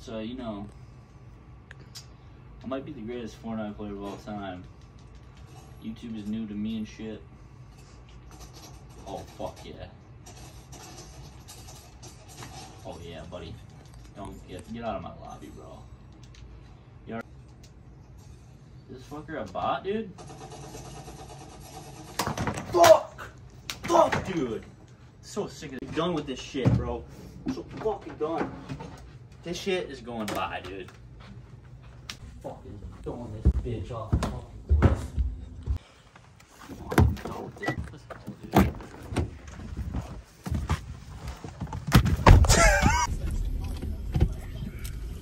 So, you know, I might be the greatest Fortnite player of all time. YouTube is new to me and shit. Oh, fuck yeah. Oh, yeah, buddy. Don't get, get out of my lobby, bro. You are, this fucker a bot, dude? Fuck! Fuck, dude! So sick of done with this shit, bro. so fucking done. This shit is going by, dude. Fucking throwing this bitch off. the fucking cliff. Fucking go, dude. Let's go, dude.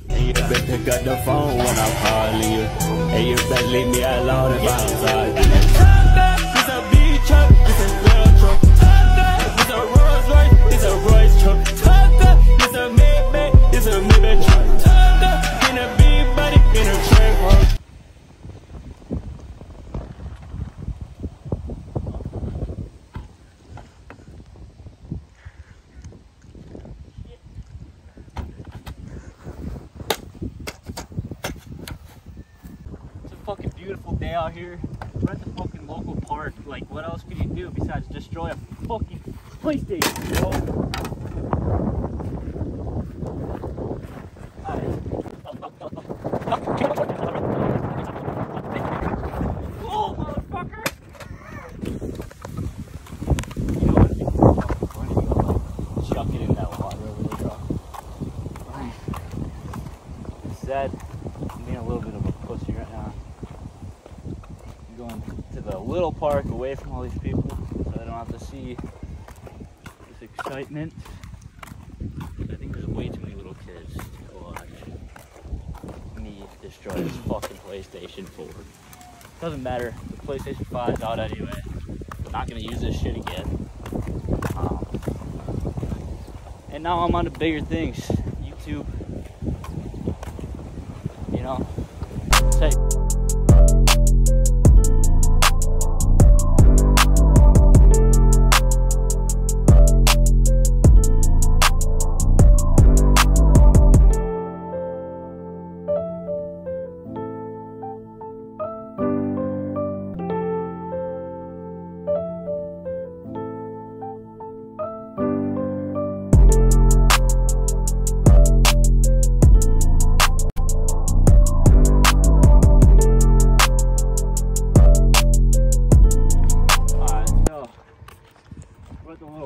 And you better pick up the phone when I'm calling you. And you better leave me alone if I'm sorry. It's a beach truck, it's a beautiful day out here. We're at the fucking local park. Like, what else can you do besides destroy a fucking PlayStation, bro? Oh, motherfucker! You know what would be fucking funny? Go, like, chuck it in that water over there, bro. Sad. I'm being a little bit of a pussy right now. I'm going to the little park away from all these people so I don't have to see this excitement. I think there's way too many little kids to watch me destroy this fucking PlayStation 4. Doesn't matter. The PlayStation 5's out anyway. I'm not gonna use this shit again. Um, and now I'm on to bigger things. YouTube. You know. Say.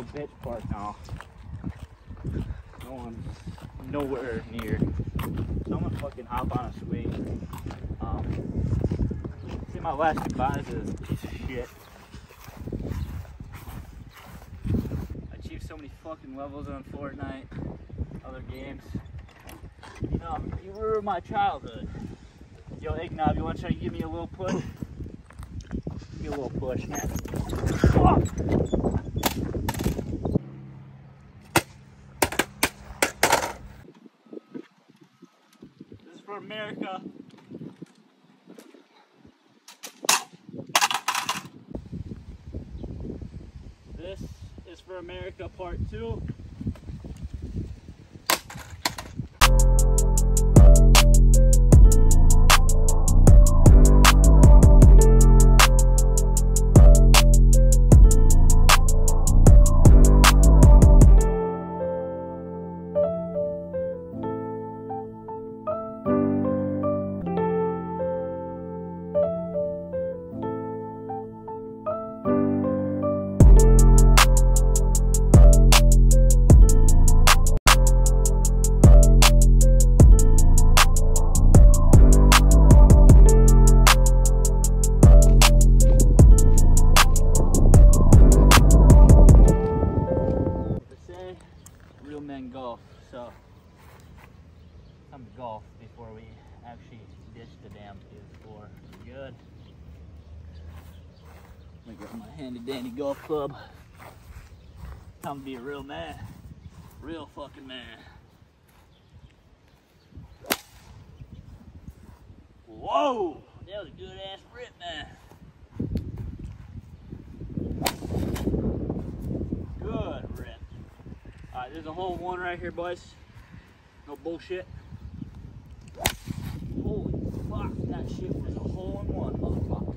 Little bitch park now. No one's nowhere near. So fucking hop on a swing. Um, see my last goodbye to this piece of shit. I achieved so many fucking levels on Fortnite, other games. You know, you were my childhood. Yo, Ignob, you wanna try to give me a little push? Give me a little push, man. Fuck! For America. This is for America part two. Actually ditch the damn PS4. Good. Let me my handy dandy golf club. Time to be a real man. Real fucking man. Whoa! That was a good ass rip, man. Good rip. Alright, there's a whole one right here, boys. No bullshit. Holy fuck, that shit was a hole in one, motherfucker.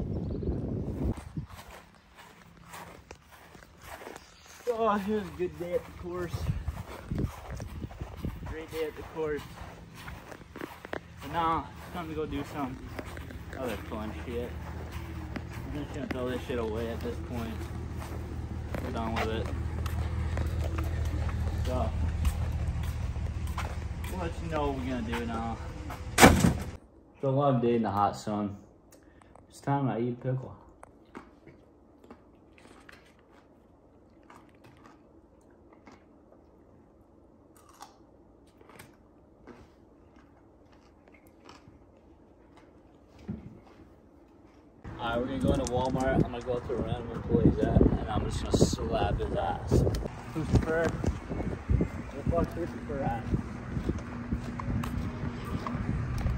Oh, it was a good day at the course. Great day at the course. But now, it's time to go do some other fun shit. I'm just gonna throw this shit away at this point. We're done with it. So, let you know what we're gonna do now. It's a long day in the hot sun. It's time I eat pickle. Alright, we're gonna go into Walmart. I'm gonna go up to a random employee's at, and I'm just gonna slap his ass. Christopher. Where the fuck Christopher at?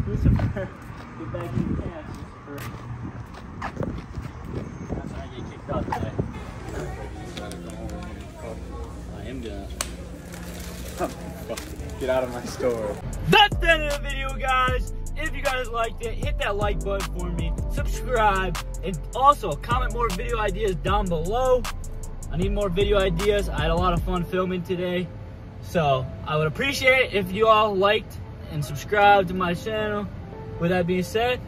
Christopher, get back in Christopher. That's when I get kicked out today. I am gonna. Get out of my store. That's the end of the video, guys. If you guys liked it, hit that like button for me, subscribe, and also comment more video ideas down below. I need more video ideas. I had a lot of fun filming today. So I would appreciate it if you all liked and subscribe to my channel. With that being said,